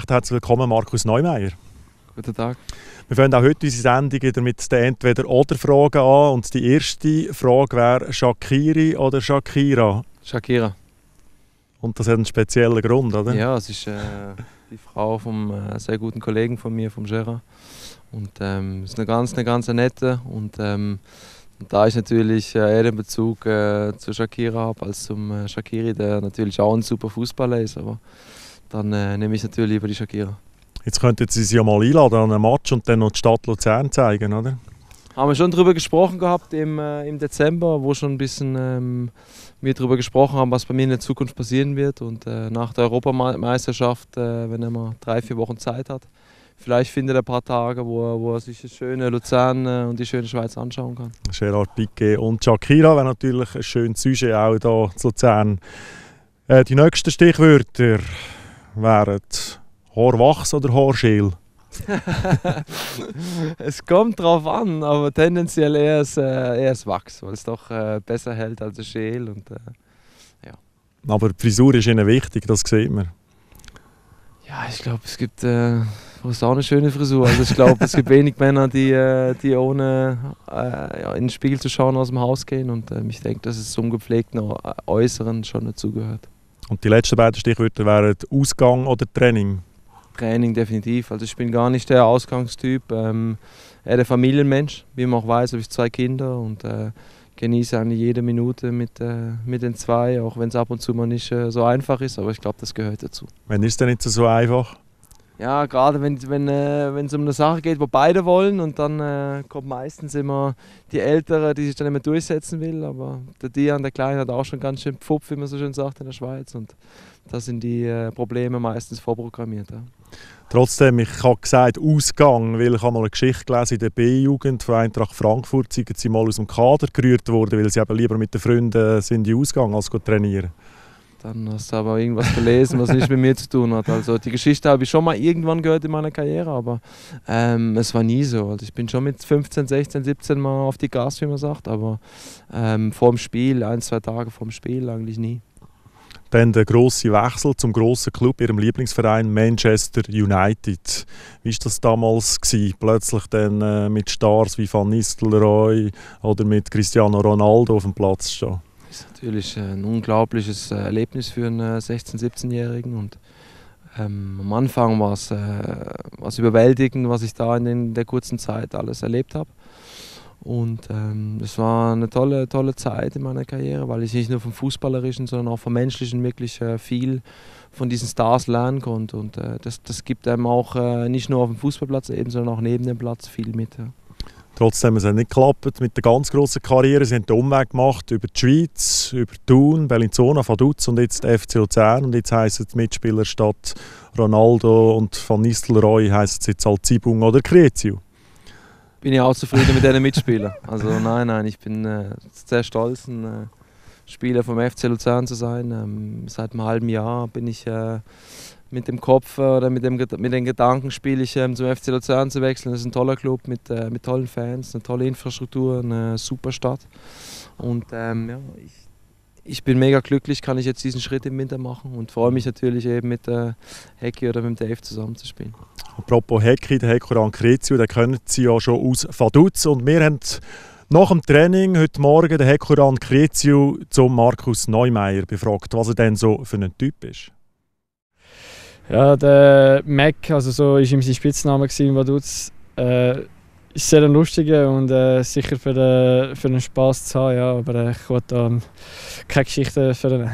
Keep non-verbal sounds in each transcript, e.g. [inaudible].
Recht herzlich willkommen, Markus Neumeier. Guten Tag. Wir fangen auch heute unsere Sendung wieder mit den Entweder-Oder-Fragen an. Und die erste Frage wäre Shakiri oder Shakira? Shakira. Und das hat einen speziellen Grund, oder? Ja, es ist äh, die Frau vom äh, sehr guten Kollegen von mir, vom Gerard. Und ähm, ist eine ganz, eine ganz nette. Und ähm, da ich natürlich äh, eher den Bezug äh, zu Shakira habe als zum äh, Shakiri, der natürlich auch ein super Fußballer ist. Aber dann äh, nehme ich natürlich lieber die Shakira. Jetzt könnten Sie sie ja mal einladen an einen Match und dann noch die Stadt Luzern zeigen, oder? Haben wir schon darüber gesprochen gehabt im, äh, im Dezember, wo schon ein bisschen ähm, wir darüber gesprochen haben, was bei mir in der Zukunft passieren wird. Und äh, nach der Europameisterschaft, äh, wenn er mal drei, vier Wochen Zeit hat, vielleicht findet er ein paar Tage, wo er, wo er sich das schöne Luzern äh, und die schöne Schweiz anschauen kann. Gerard Piquet und Shakira wäre natürlich ein schönes Sujet auch hier zu Luzern. Äh, die nächsten Stichwörter wären Haarwachs oder Haarschäl? [laughs] es kommt drauf an, aber tendenziell eher das, äh, eher das Wachs, weil es doch äh, besser hält als das Schäl. Und, äh, ja. Aber die Frisur ist Ihnen wichtig, das sieht man. Ja, ich glaube, es gibt äh, auch eine schöne Frisur. Also ich glaube, es gibt wenig Männer, die, äh, die ohne äh, ja, in den Spiegel zu schauen aus dem Haus gehen. Und äh, ich denke, dass es zum gepflegten Äußeren schon dazugehört. Und die letzten beiden Stichwörter wären Ausgang oder Training? Training definitiv. Also ich bin gar nicht der Ausgangstyp. Ähm, eher der Familienmensch. Wie man auch weiß, habe ich zwei Kinder und äh, genieße eigentlich jede Minute mit, äh, mit den zwei, auch wenn es ab und zu mal nicht äh, so einfach ist. Aber ich glaube, das gehört dazu. Wenn ist denn nicht so einfach? Ja, gerade wenn es wenn, äh, um eine Sache geht, wo beide wollen und dann äh, kommt meistens immer die Ältere, die sich dann immer durchsetzen will. Aber der Dian, der Kleine, hat auch schon ganz schön Pfupf, wie man so schön sagt in der Schweiz. Und da sind die äh, Probleme meistens vorprogrammiert. Ja. Trotzdem, ich habe gesagt, Ausgang, weil ich habe mal eine Geschichte gelesen in der B-Jugend von Eintracht Frankfurt, sind sie mal aus dem Kader gerührt worden, weil sie eben lieber mit den Freunden sind in Ausgang als trainieren. Dann hast du aber irgendwas gelesen, was nichts mit mir zu tun hat. Also die Geschichte habe ich schon mal irgendwann gehört in meiner Karriere, aber ähm, es war nie so. Also ich bin schon mit 15, 16, 17 mal auf die Gas, wie man sagt, aber ähm, vor dem Spiel, ein, zwei Tage vor dem Spiel eigentlich nie. Dann der große Wechsel zum großen Club, ihrem Lieblingsverein Manchester United. Wie war das damals gewesen? Plötzlich dann äh, mit Stars wie Van Nistelrooy oder mit Cristiano Ronaldo auf dem Platz stehen? Ist natürlich ein unglaubliches äh, Erlebnis für einen 16-, äh, 17-Jährigen. Und ähm, am Anfang war es äh, überwältigend, was ich da in, den, in der kurzen Zeit alles erlebt habe. Und ähm, war eine tolle, tolle Zeit in meiner Karriere, weil ich nicht nur vom Fußballerischen, sondern auch vom Menschlichen wirklich äh, viel von diesen Stars lernen konnte. Und äh, das, das gibt einem auch äh, nicht nur auf dem Fußballplatz eben, sondern auch neben dem Platz viel mit. Ja. Trotzdem, es hat nicht geklappt mit der ganz grossen Karriere. Sie haben den Umweg gemacht über die Schweiz, über Thun, Bellinzona, Vaduz und jetzt FC Luzern. Und jetzt heissen die Mitspieler statt Ronaldo und Van Nistelrooy heißen jetzt halt Zibung oder Crezio. Bin ich auch zufrieden mit diesen Mitspielern. Also nein, nein, ich bin äh, sehr stolz, ein äh, Spieler vom FC Luzern zu sein. Ähm, seit einem halben Jahr bin ich äh, mit dem Kopf äh, oder mit, dem, mit den Gedanken spiele ich ähm, zum FC Luzern zu wechseln. Das ist ein toller Club mit, äh, mit tollen Fans, eine tolle Infrastruktur, eine super Stadt. Und ähm, ja, ich, ich bin mega glücklich, kann ich jetzt diesen Schritt im Winter machen und freue mich natürlich eben mit äh, Hecki oder mit Dave zusammenzuspielen. Apropos Hecki, der Hecko Rancrezio, den kennen Sie ja schon aus Vaduz und wir haben nach dem Training heute Morgen den Hecko Rancrezio zum Markus Neumeier befragt, was er denn so für ein Typ ist. Ja, der Mac, also so ist ihm sein Spitzname in Vaduz, äh, ist sehr ein lustiger und äh, sicher für den, für den Spaß zu haben, ja, aber äh, ich wollte ähm, keine Geschichte für den.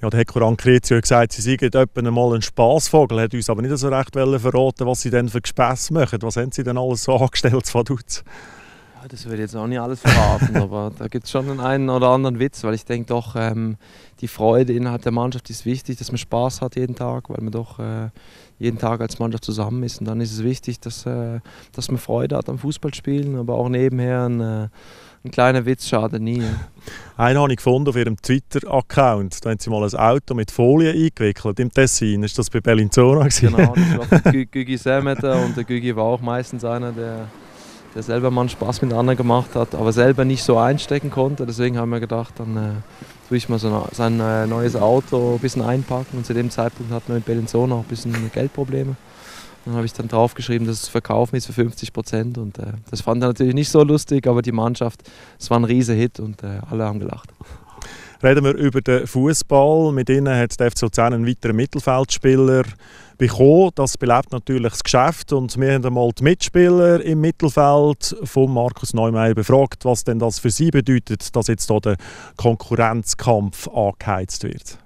Ja, der Hector Ancrezio hat gesagt, sie seien etwa mal ein Spaßvogel, hat uns aber nicht so recht verraten, was sie denn für Gespässe machen. Was haben sie denn alles so angestellt von Dutz? Das würde ich jetzt auch nicht alles verraten, [laughs] aber da gibt es schon einen, einen oder anderen Witz, weil ich denke doch, ähm, die Freude innerhalb der Mannschaft ist wichtig, dass man Spaß hat jeden Tag, weil man doch äh, jeden Tag als Mannschaft zusammen ist. Und dann ist es wichtig, dass, äh, dass man Freude hat am Fußballspielen, aber auch nebenher ein, äh, ein kleiner Witz schadet nie. Ja. [laughs] Einen habe ich gefunden auf ihrem Twitter-Account. Da haben sie mal ein Auto mit Folie eingewickelt im Tessin. Ist das bei Bellinzona? Genau, das war [laughs] Gügi Semmeter und der Gügi war auch meistens einer, der der selber mal Spaß mit anderen gemacht hat, aber selber nicht so einstecken konnte. Deswegen haben wir gedacht, dann äh, tue ich mal so sein äh, neues Auto ein bisschen einpacken und zu dem Zeitpunkt hatten wir mit Bellinzona auch ein bisschen Geldprobleme. Dann habe ich dann draufgeschrieben, dass es verkaufen ist für 50 Prozent und äh, das fand er natürlich nicht so lustig, aber die Mannschaft, es war ein riesiger Hit und äh, alle haben gelacht. Reden wir über den Fußball. Mit ihnen hat der FC Luzern einen weiteren Mittelfeldspieler bekommen. Das belebt natürlich das Geschäft und wir haben einmal die Mitspieler im Mittelfeld von Markus Neumeier befragt, was denn das für sie bedeutet, dass jetzt hier der Konkurrenzkampf angeheizt wird.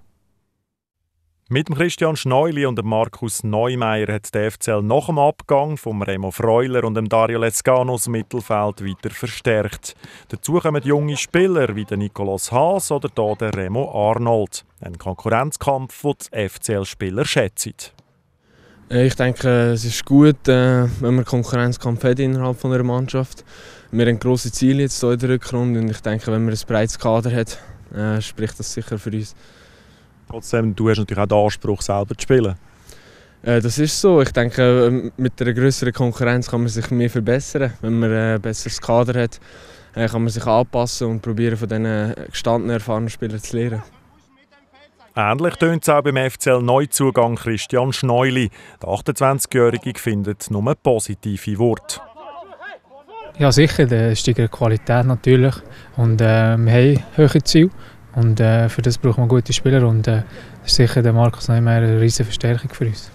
Mit dem Christian Schneuli und dem Markus Neumeier hat der FCL nach dem Abgang von Remo Freuler und dem Dario Lescano das Mittelfeld weiter verstärkt. Dazu kommen junge Spieler wie der Nicolas Haas oder der Remo Arnold. Ein Konkurrenzkampf, den die FCL-Spieler schätzen. Äh, ich denke, es ist gut, äh, wenn man Konkurrenzkampf hat innerhalb einer Mannschaft. Wir haben grosse Ziele jetzt hier in der Rückrunde und ich denke, wenn man ein breites Kader hat, äh, spricht das sicher für uns. Trotzdem, du hast natürlich auch den Anspruch, selber zu spielen. Äh, das ist so. Ich denke, ähm, mit einer größeren Konkurrenz kann man sich mehr verbessern. Wenn man ein besseres Kader hat, äh, kann man sich anpassen und probieren, von diesen gestandenen, erfahrenen Spielern zu lernen. Ähnlich tönt es auch beim FCL Neuzugang Christian Schneuli. Der 28-Jährige findet nur positive Worte. Ja, sicher, der steigt Qualität natürlich. Und äh, wir haben hohe Ziele. Und äh, für das braucht man gute Spieler und äh, das ist sicher der Markus Neumann eine riesige Verstärkung für uns.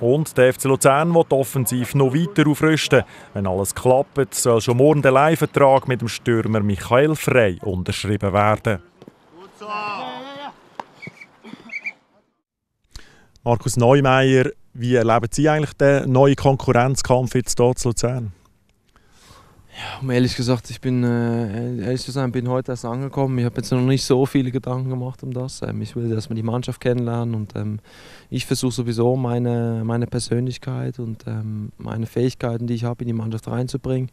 Und der FC Luzern will offensiv noch weiter aufrüsten. Wenn alles klappt, soll schon morgen der Leihvertrag mit dem Stürmer Michael Frey unterschrieben werden. Markus Neumeier, wie erleben Sie eigentlich den neuen Konkurrenzkampf jetzt hier zu Luzern? Ja, um ehrlich gesagt, ich bin, äh, ehrlich zu sein, bin heute erst angekommen. Ich habe jetzt noch nicht so viele Gedanken gemacht um das. Ähm, ich will erstmal die Mannschaft kennenlernen und ähm, ich versuche sowieso meine, meine Persönlichkeit und ähm, meine Fähigkeiten, die ich habe, in die Mannschaft reinzubringen.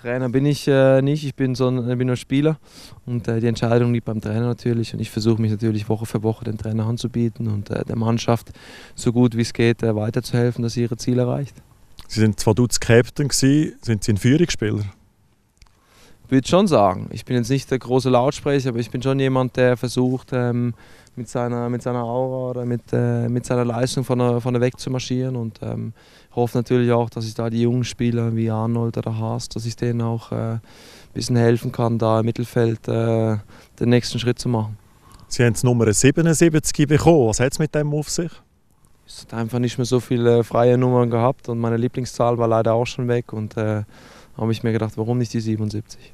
Trainer bin ich äh, nicht, ich bin, so ein, bin nur Spieler und äh, die Entscheidung liegt beim Trainer natürlich und ich versuche mich natürlich Woche für Woche den Trainer anzubieten und äh, der Mannschaft so gut wie es geht äh, weiterzuhelfen, dass sie ihre Ziele erreicht. Sie sind zwar Dutz Captain gewesen, sind Sie ein Führungsspieler? Ich würde schon sagen, ich bin jetzt nicht der große Lautsprecher, aber ich bin schon jemand, der versucht, ähm, mit, seiner, mit seiner Aura oder mit, äh, mit seiner Leistung von der, von der weg zu marschieren und ähm, hoffe natürlich auch, dass ich da die jungen Spieler wie Arnold oder Haas, dass ich denen auch äh, ein bisschen helfen kann, da im Mittelfeld äh, den nächsten Schritt zu machen. Sie haben Nummer 77 bekommen. Was hat es mit dem auf sich? Es hat einfach nicht mehr so viele freie Nummern gehabt und meine Lieblingszahl war leider auch schon weg und äh, habe ich mir gedacht, warum nicht die 77?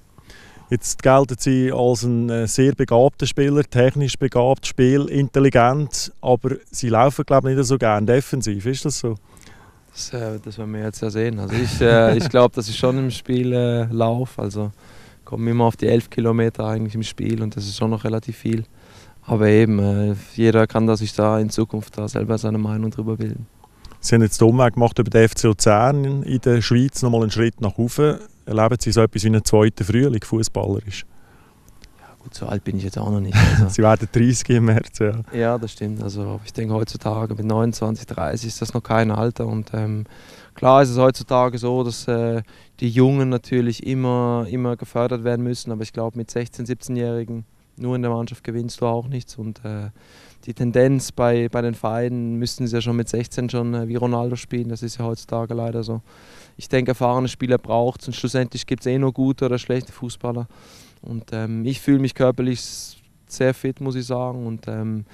Jetzt gelten Sie als ein äh, sehr begabter Spieler, technisch begabt, spielintelligent, aber Sie laufen glaube ich nicht so gerne defensiv, ist das so? Das, äh, das werden wir jetzt ja sehen. Also ich, äh, ich glaube, dass ich schon im Spiel äh, laufe, also komme immer auf die 11 Kilometer eigentlich im Spiel und das ist schon noch relativ viel. Aber eben, äh, jeder kann sich da in Zukunft da selber seine Meinung drüber bilden. Sie haben jetzt den Umweg gemacht über den FC Luzern in der Schweiz, nochmal einen Schritt nach oben. Erleben Sie so etwas wie einen zweiten Frühling, fußballerisch? Ja, gut, so alt bin ich jetzt auch noch nicht. Also. [laughs] Sie werden 30 im März, ja. Ja, das stimmt. Also ich denke heutzutage mit 29, 30 ist das noch kein Alter. Und ähm, klar ist es heutzutage so, dass äh, die Jungen natürlich immer, immer gefördert werden müssen. Aber ich glaube, mit 16-, 17-Jährigen nur in der Mannschaft gewinnst du auch nichts. Und äh, die Tendenz bei, bei den Vereinen müssten sie ja schon mit 16 schon äh, wie Ronaldo spielen. Das ist ja heutzutage leider so. Ich denke, erfahrene Spieler braucht es und schlussendlich gibt es eh nur gute oder schlechte Fußballer. Und ähm, ich fühle mich körperlich sehr fit, muss ich sagen. Und ähm,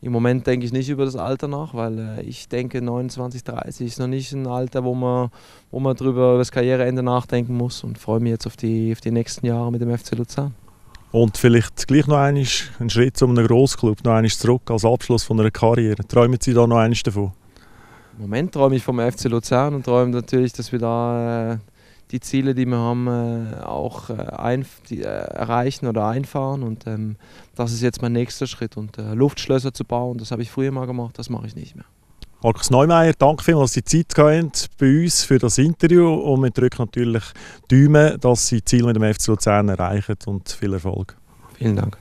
im Moment denke ich nicht über das Alter nach, weil äh, ich denke, 29, 30 ist noch nicht ein Alter, wo man, wo man drüber über das Karriereende nachdenken muss und freue mich jetzt auf die, auf die nächsten Jahre mit dem FC Luzern. Und vielleicht gleich noch einmal einen Schritt zu einem Grossclub, noch einmal zurück als Abschluss von einer Karriere. Träumen Sie da noch einmal davon? Im Moment träume ich vom FC Luzern und träume natürlich, dass wir da äh, die Ziele, die wir haben, äh, auch äh, die, äh, erreichen oder einfahren. Und ähm, das ist jetzt mein nächster Schritt. Und äh, Luftschlösser zu bauen, das habe ich früher mal gemacht, das mache ich nicht mehr. Markus Neumeier, danke vielmals, dass Sie Zeit hatten bei uns für das Interview und wir drücken natürlich Daumen, dass Sie Ziel mit dem FC Luzern erreichen und viel Erfolg. Vielen Dank.